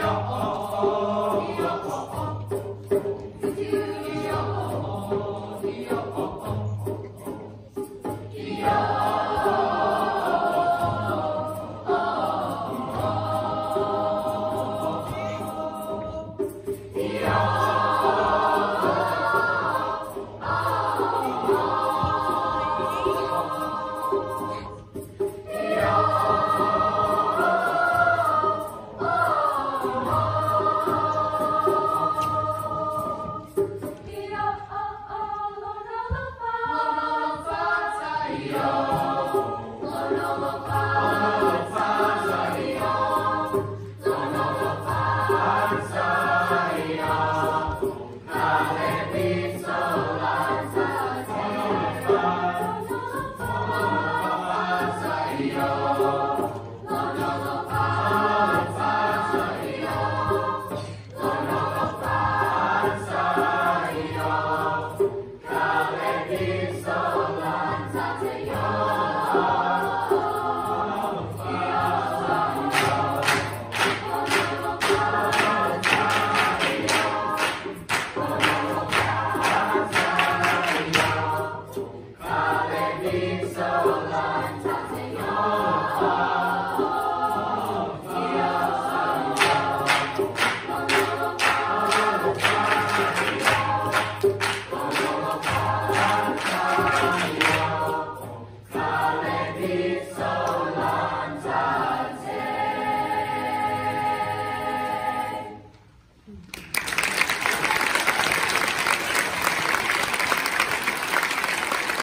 Yeah. Oh. so